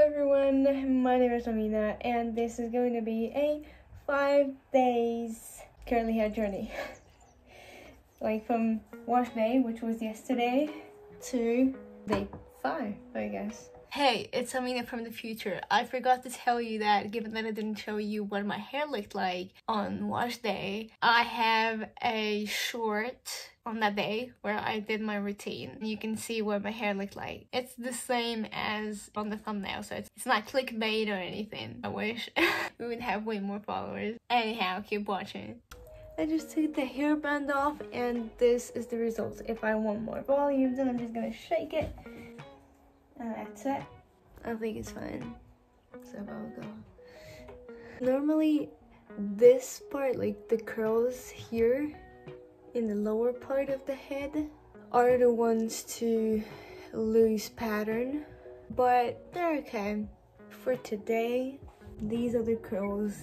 everyone, my name is Amina and this is going to be a five days curly hair journey. like from wash day, which was yesterday, to day five, I guess. Hey, it's Amina from the future. I forgot to tell you that given that I didn't show you what my hair looked like on wash day, I have a short on that day where I did my routine. You can see what my hair looked like. It's the same as on the thumbnail, so it's, it's not clickbait or anything. I wish we would have way more followers. Anyhow, keep watching. I just took the hairband off and this is the result. If I want more volume, then I'm just gonna shake it and that's it. I think it's fine. So I'll go. Normally, this part, like the curls here in the lower part of the head, are the ones to lose pattern, but they're okay. For today, these other curls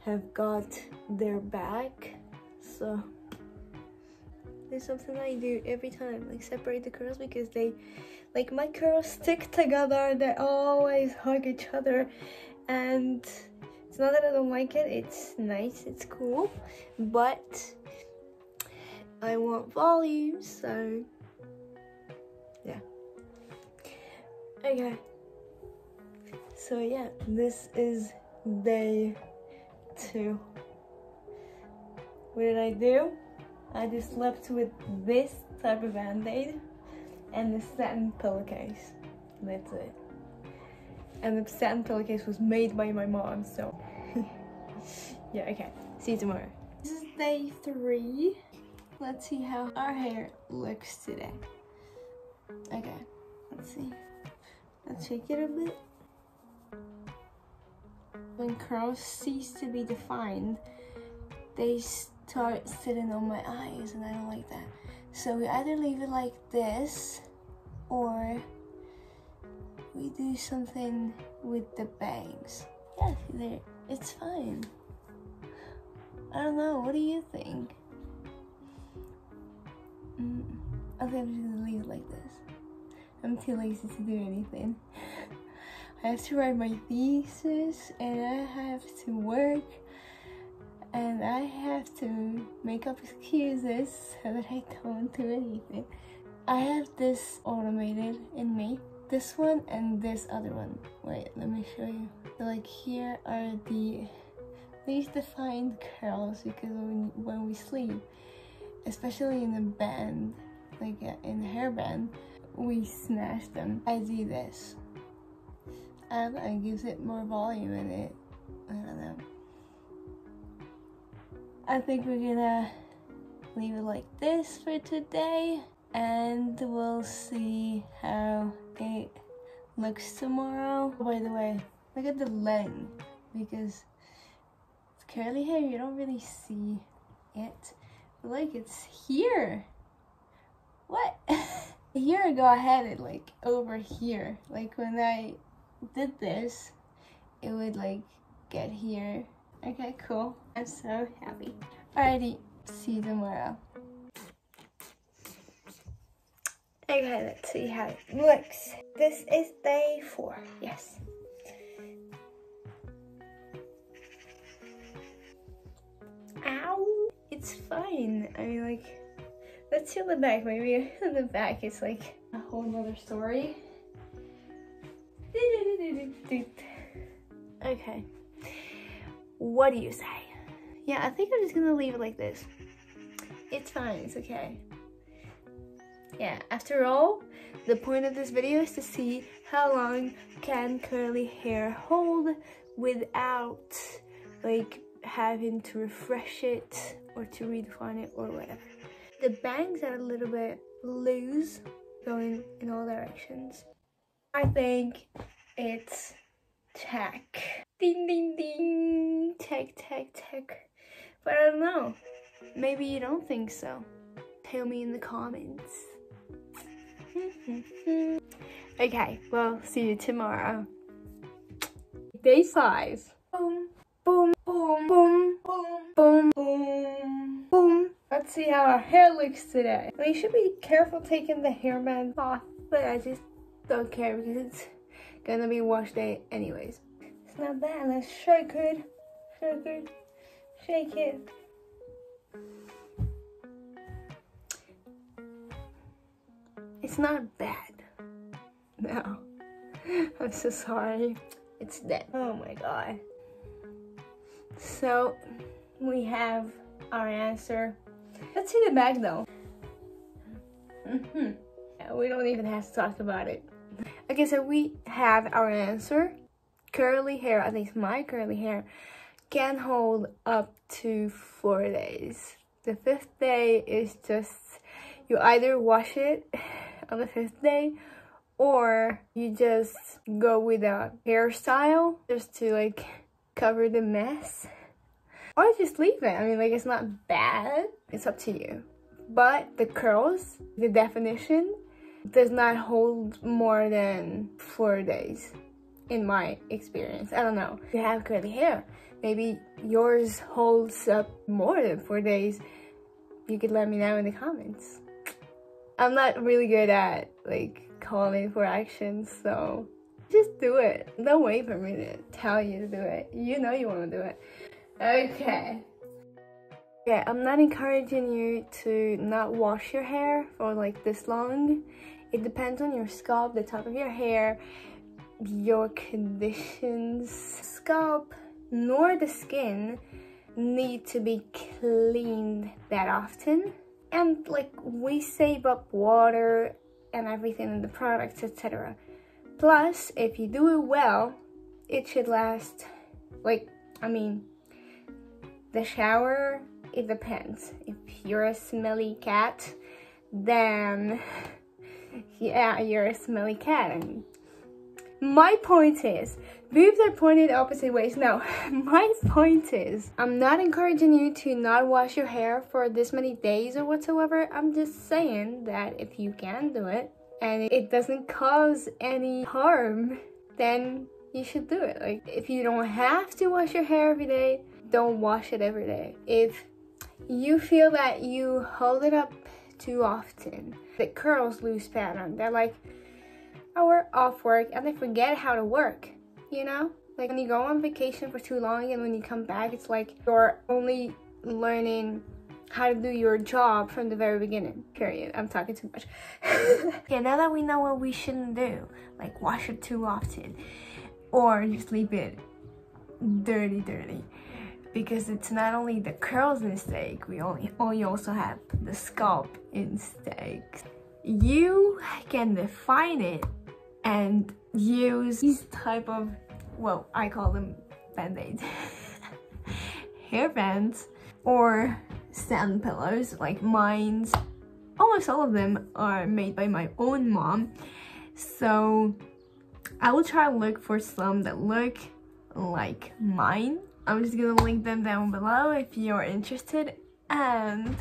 have got their back, so something I do every time, like separate the curls because they like my curls stick together, they always hug each other and it's not that I don't like it, it's nice, it's cool, but I want volume, so yeah. Okay. So yeah, this is day two. What did I do? I just slept with this type of band-aid and the satin pillowcase. That's it. And the satin pillowcase was made by my mom, so yeah, okay. See you tomorrow. This is day three. Let's see how our hair looks today. Okay, let's see. Let's shake it a bit. When curls cease to be defined, they start sitting on my eyes and I don't like that. So we either leave it like this or we do something with the bangs. Yeah, it's fine. I don't know, what do you think? Mm, I think I'm just gonna leave it like this. I'm too lazy to do anything. I have to write my thesis and I have to work and I have to make up excuses so that I don't do anything. I have this automated in me, this one and this other one. Wait, let me show you. So like here are the least defined curls because when, when we sleep, especially in a band, like uh, in the hairband, we smash them. I do this. And it gives it more volume in it. I don't know. I think we're gonna leave it like this for today and we'll see how it looks tomorrow. By the way, look at the length because it's curly hair, you don't really see it. But like it's here. What? A year ago I had it like over here. Like when I did this, it would like get here Okay, cool. I'm so happy. Alrighty, see you tomorrow. Okay, let's see how it looks. This is day four, yes. Ow! It's fine. I mean, like, let's see on the back. Maybe on the back it's like a whole nother story. Okay. What do you say? Yeah, I think I'm just gonna leave it like this. It's fine, it's okay. Yeah, after all, the point of this video is to see how long can curly hair hold without like having to refresh it or to redefine it or whatever. The bangs are a little bit loose, going in all directions. I think it's tech. Ding, ding, ding. Tech, tech, tech. But I don't know. Maybe you don't think so. Tell me in the comments. okay, well, see you tomorrow. Day five. Boom, boom, boom, boom, boom, boom, boom, boom. Let's see how our hair looks today. We should be careful taking the hairband off, but I just don't care because it's gonna be wash day anyways. It's not bad. Let's shake it. Shake it. Shake it. It's not bad. No. I'm so sorry. It's dead. Oh my god. So, we have our answer. Let's see the bag though. Mm-hmm. We don't even have to talk about it. Okay, so we have our answer. Curly hair, at least my curly hair, can hold up to four days. The fifth day is just, you either wash it on the fifth day or you just go with a hairstyle just to like cover the mess or just leave it. I mean, like, it's not bad. It's up to you. But the curls, the definition, does not hold more than four days in my experience. I don't know. If you have curly hair. Maybe yours holds up more than four days. You could let me know in the comments. I'm not really good at like calling for action, so just do it. Don't wait for me to tell you to do it. You know you want to do it. Okay. Yeah, I'm not encouraging you to not wash your hair for like this long. It depends on your scalp, the top of your hair, your conditions. Scalp nor the skin need to be cleaned that often. And like we save up water and everything in the products, etc. Plus, if you do it well, it should last like I mean the shower, it depends. If you're a smelly cat, then yeah, you're a smelly cat. And my point is, boobs are pointed opposite ways. No, my point is, I'm not encouraging you to not wash your hair for this many days or whatsoever. I'm just saying that if you can do it and it doesn't cause any harm, then you should do it. Like, if you don't have to wash your hair every day, don't wash it every day. If you feel that you hold it up too often, the curls lose pattern. They're like, we're off work and they forget how to work, you know? Like when you go on vacation for too long and when you come back, it's like you're only learning how to do your job from the very beginning. Period. I'm talking too much. okay, now that we know what we shouldn't do, like wash it too often or just leave it dirty, dirty because it's not only the curls in stake, we only, only also have the scalp in stake. You can define it and use these type of, well, I call them band-aids, hair bands or sand pillows like mine's. Almost all of them are made by my own mom. So I will try to look for some that look like mine I'm just gonna link them down below if you're interested and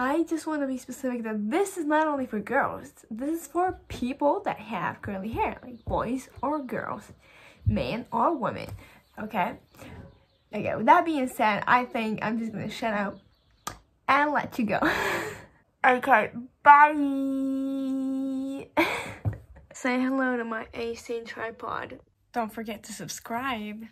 I just want to be specific that this is not only for girls this is for people that have curly hair like boys or girls men or women, okay? Okay with that being said I think I'm just gonna shut up and let you go. Okay bye. Say hello to my AC tripod. Don't forget to subscribe